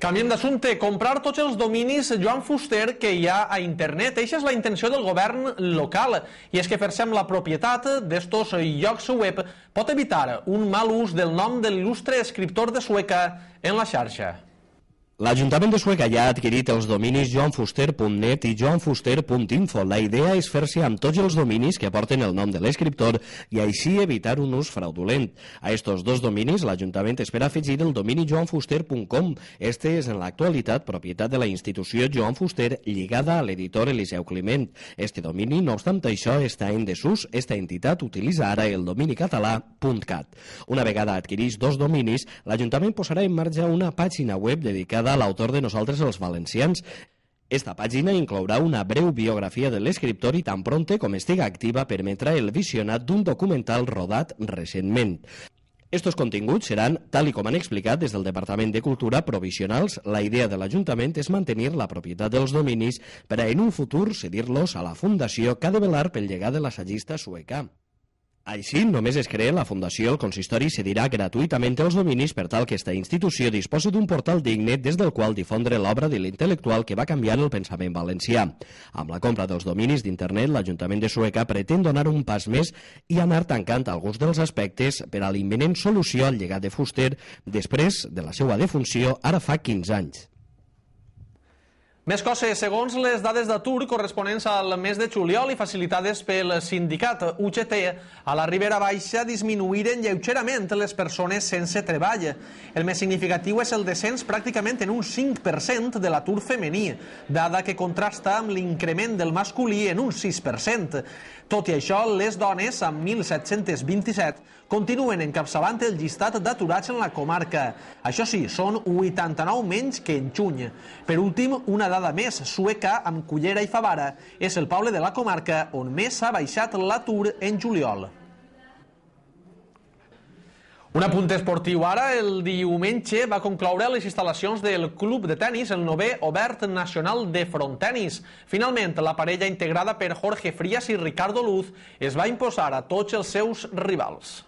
Canviem d'assumpte. Comprar tots els dominis Joan Fuster que hi ha a internet. Eixa és la intenció del govern local. I és que fer-se la propietat d'estos llocs web pot evitar un mal ús del nom de l'il·lustre escriptor de Sueca en la xarxa. L'Ajuntament de Sueca ja ha adquirit els dominis joanfuster.net i joanfuster.info. La idea és fer-se amb tots els dominis que porten el nom de l'escriptor i així evitar un ús fraudulent. A estos dos dominis, l'Ajuntament espera afegir el domini joanfuster.com. Este és en l'actualitat propietat de la institució Joan Fuster lligada a l'editor Eliseu Climent. Este domini, no obstant això, està en desús. Esta entitat utilitza ara el domini català .cat. Una vegada adquirís dos dominis, l'Ajuntament posarà en marxa una pàgina web dedicada a l'autor de Nosaltres els Valencians. Esta pàgina inclourà una breu biografia de l'escriptor i tan pronte com estiga activa permetrà el visionat d'un documental rodat recentment. Estos continguts seran, tal i com han explicat des del Departament de Cultura, provisionals. La idea de l'Ajuntament és mantenir la propietat dels dominis per a en un futur cedir-los a la Fundació que ha de velar pel llegat de l'assagista sueca. Així, només es crea la Fundació, el consistori cedirà gratuïtament els dominis per tal que esta institució disposi d'un portal digne des del qual difondre l'obra de l'intel·lectual que va canviar el pensament valencià. Amb la compra dels dominis d'internet, l'Ajuntament de Sueca pretén donar un pas més i anar tancant alguns dels aspectes per a l'imminent solució al llegat de Fuster després de la seva defunció ara fa 15 anys. Més coses, segons les dades d'atur corresponents al mes de juliol i facilitades pel sindicat UGT, a la Ribera Baixa disminuïren lleugerament les persones sense treball. El més significatiu és el descens pràcticament en un 5% de l'atur femení, dada que contrasta amb l'increment del masculí en un 6%. Tot i això, les dones, amb 1.727, continuen encapçalant el llistat d'aturats en la comarca. Això sí, són 89 menys que en juny. Per últim, una dada més, Sueca, amb Cullera i Favara, és el poble de la comarca on més ha baixat l'atur en juliol. Un apunt esportiu ara, el diumenge va concloure les instal·lacions del club de tennis, el nové Obert Nacional de Frontenis. Finalment, la parella integrada per Jorge Frías i Ricardo Luz es va imposar a tots els seus rivals.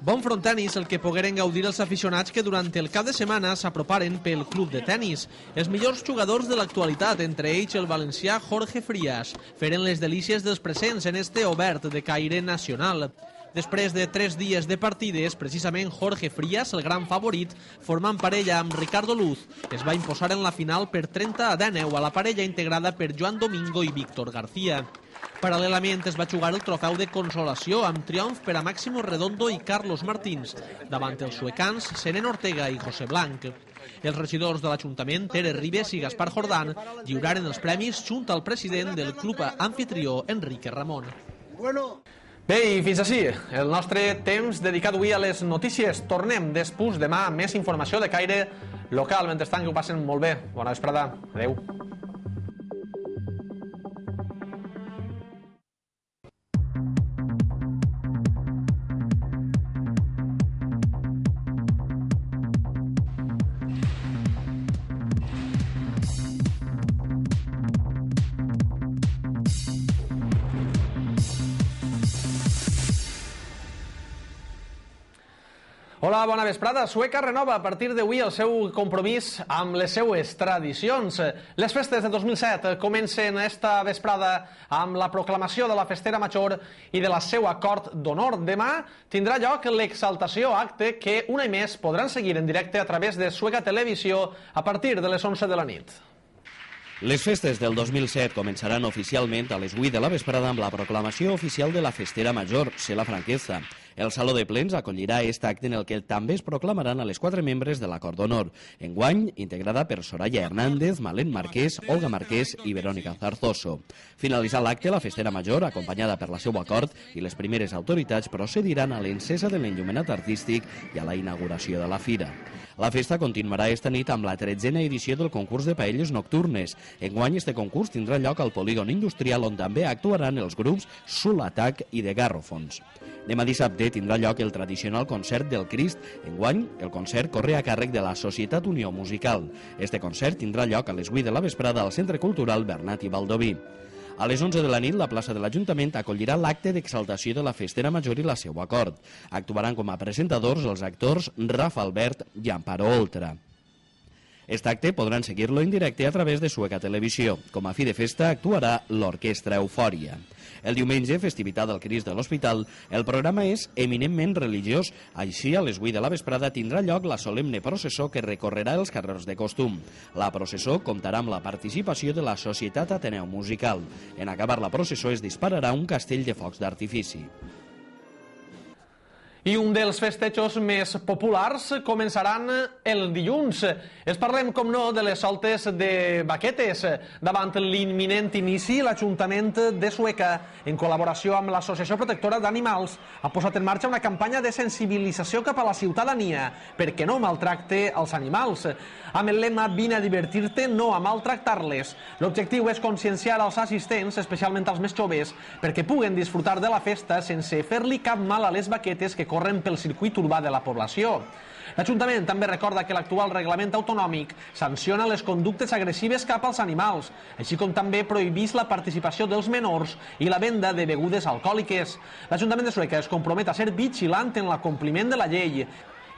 Bon frontenis el que pogueren gaudir els aficionats que durant el cap de setmana s'aproparen pel club de tennis. Els millors jugadors de l'actualitat, entre ells el valencià Jorge Frías, feren les delícies dels presents en este obert de caire nacional. Després de tres dies de partides, precisament Jorge Frías, el gran favorit, formant parella amb Ricardo Luz, es va imposar en la final per 30 a 19 a la parella integrada per Joan Domingo i Víctor García. Paral·lelament es va jugar el trofeu de consolació amb triomf per a Máximo Redondo i Carlos Martins, davant els suecans Senen Ortega i José Blanc. Els regidors de l'Ajuntament, Tere Ribes i Gaspar Jordán, lliuraren els premis junt al president del club anfitrió, Enrique Ramon. Bueno. Bé, i fins així el nostre temps dedicat avui a les notícies. Tornem després demà amb més informació de caire local. Mentrestant, que ho passen molt bé. Bona vesprada. Adeu. Hola, bona vesprada. Sueca renova a partir d'avui el seu compromís amb les seues tradicions. Les festes de 2007 comencen esta vesprada amb la proclamació de la festera major i de la seu acord d'honor. Demà tindrà lloc l'exaltació acte que un any més podran seguir en directe a través de Sueca Televisió a partir de les 11 de la nit. Les festes del 2007 començaran oficialment a les 8 de la vesprada amb la proclamació oficial de la festera major, ser la franquesa. El Saló de Plens acollirà aquest acte en el que també es proclamaran a les quatre membres de l'Acord d'Honor. Enguany, integrada per Soraya Hernández, Malén Marquès, Olga Marquès i Verónica Zarzoso. Finalitzar l'acte, la festera major, acompanyada per la seu acord i les primeres autoritats, procediran a l'encesa de l'enllumenat artístic i a la inauguració de la fira. La festa continuarà esta nit amb la tretzena edició del concurs de paelles nocturnes. Enguany, este concurs tindrà lloc al polígon industrial on també actuaran els grups Sul Atac i de Garrofons. Demà dissabte tindrà lloc el tradicional concert del Crist. Enguany, el concert corre a càrrec de la Societat Unió Musical. Este concert tindrà lloc a les 8 de la vesprada al Centre Cultural Bernat i Valdoví. A les 11 de la nit, la plaça de l'Ajuntament acollirà l'acte d'exaltació de la festera major i la seu acord. Actuaran com a presentadors els actors Rafa Albert i Amparo Oltra. Este acte podran seguir-lo en directe a través de Sueca Televisió. Com a fi de festa actuarà l'Orquestra Eufòria. El diumenge, festivitat del Crist de l'Hospital, el programa és eminentment religiós. Així, a les 8 de la vesprada tindrà lloc la solemne processó que recorrerà els carrers de costum. La processó comptarà amb la participació de la Societat Ateneu Musical. En acabar la processó es dispararà un castell de focs d'artifici. I un dels festejos més populars començaran el dilluns. Es parlem, com no, de les soltes de baquetes. Davant l'imminent inici, l'Ajuntament de Sueca, en col·laboració amb l'Associació Protectora d'Animals, ha posat en marxa una campanya de sensibilització cap a la ciutadania perquè no maltracte els animals. Amb el lema Vine a divertir-te, no a maltractar-les. L'objectiu és conscienciar els assistents, especialment els més joves, perquè puguen disfrutar de la festa sense fer-li cap mal a les baquetes que corren pel circuit urbà de la població. L'Ajuntament també recorda que l'actual reglament autonòmic sanciona les conductes agressives cap als animals, així com també prohibís la participació dels menors i la venda de begudes alcohòliques. L'Ajuntament de Sueca es compromet a ser vigilant en l'acompliment de la llei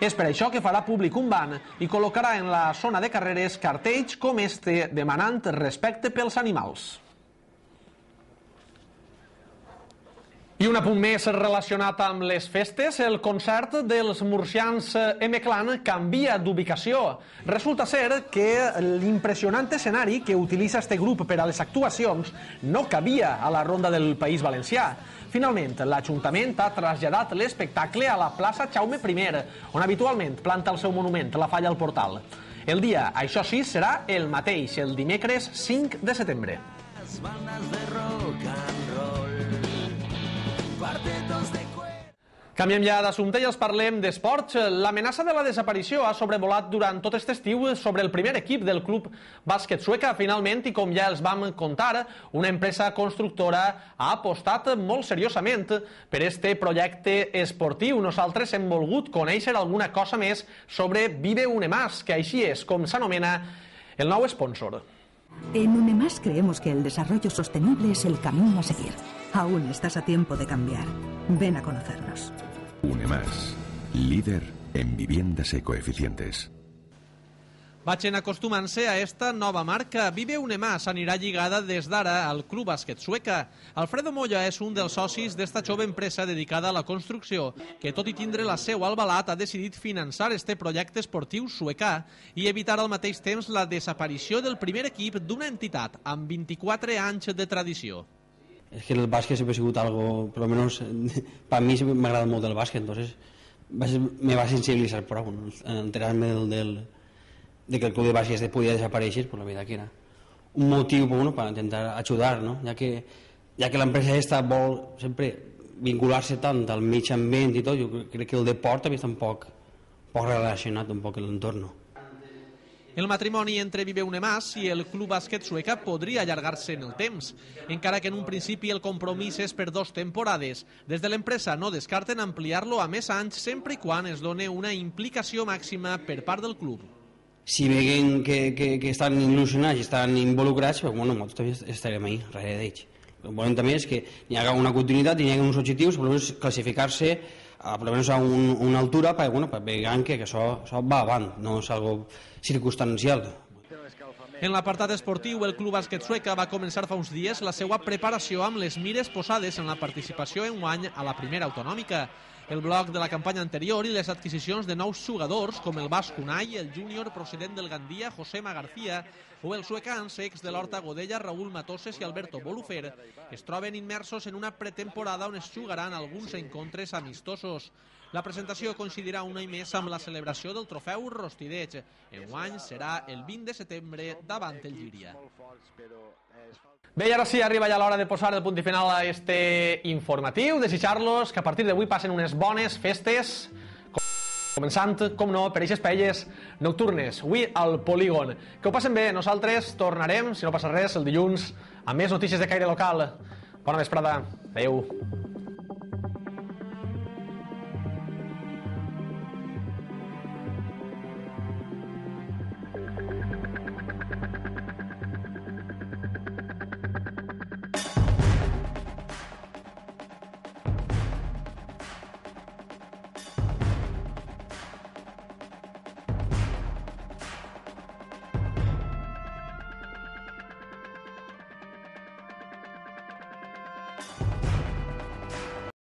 és per això que farà públic un ban i col·locarà en la zona de carreres cartells com este demanant respecte pels animals. I un apunt més relacionat amb les festes, el concert dels murcians M-Clan canvia d'ubicació. Resulta ser que l'impressionant escenari que utilitza este grup per a les actuacions no cabia a la ronda del País Valencià. Finalment, l'Ajuntament ha traslladat l'espectacle a la plaça Jaume I, on habitualment planta el seu monument, la falla al portal. El dia, això sí, serà el mateix, el dimecres 5 de setembre. Les bandes de rock Canviem ja d'assumpte i els parlem d'esports. L'amenaça de la desaparició ha sobrevolat durant tot aquest estiu sobre el primer equip del club bàsquet sueca. Finalment, i com ja els vam contar, una empresa constructora ha apostat molt seriosament per este projecte esportiu. Nosaltres hem volgut conèixer alguna cosa més sobre Vive Unemas, que així és com s'anomena el nou sponsor. En Unemas creemos que el desarrollo sostenible es el camino a seguir. Aún estás a tiempo de cambiar. Ven a conocernos. UNEMAS, líder en viviendas ecoeficientes. Vagin acostumant-se a esta nova marca. Vive Unemàs anirà lligada des d'ara al Club Bàsquet Sueca. Alfredo Moya és un dels socis d'esta jove empresa dedicada a la construcció, que tot i tindre la seu al Balat ha decidit finançar este projecte esportiu suecà i evitar al mateix temps la desaparició del primer equip d'una entitat amb 24 anys de tradició. Es que el básquet siempre ha sido algo, por lo menos para mí me agrada mucho el básquet, entonces me va a sensibilizar por algo, enterarme del, del, de que el club de básquet podía desaparecer, por la vida que era un motiu bueno, para intentar ayudar, ¿no? ya que, ya que l'empresa esta vol sempre vincular-se tant al mig ambient i tot, jo crec que el deport també està un poc, poc relacionat un poc l'entorn. El matrimoni entre Vive Unemas i el Club Bàsquet Sueca podria allargar-se en el temps, encara que en un principi el compromís és per dos temporades. Des de l'empresa no descarten ampliar-lo a més anys sempre i quan es doni una implicació màxima per part del club. Si veuen que, que, que estan il·lusionats i estan involucrats, però, bueno, nosaltres estarem ahí, darrere d'ells. El que volem també és que hi hagi una continuïtat, hi hagi uns objectius, per classificar-se a, menos a un, una altura para, bueno, para vean que, que això, això va avant, no és algo circumstancial. En l'apartat esportiu, el Club Bàsquet Sueca va començar fa uns dies la seva preparació amb les mires posades en la participació en guany a la primera autonòmica. El bloc de la campanya anterior i les adquisicions de nous jugadors com el Basc Unai, el júnior procedent del Gandia, Josema García, o els suecans ex de l'Horta Godella, Raúl Matoses i Alberto Bolufer, es troben immersos en una pretemporada on es jugaran alguns encontres amistosos. La presentació coincidirà un any més amb la celebració del trofeu Rostideig. Enguany serà el 20 de setembre davant el Llíria. Bé, i ara sí, arriba ja l'hora de posar el punt i final a este informatiu, desitjar-los que a partir d'avui passen unes bones festes, Començant, com no, per eixes paelles nocturnes, avui al Polígon. Que ho passen bé, nosaltres tornarem, si no passa res, el dilluns, amb més notícies de caire local. Bona vesprada. Adéu.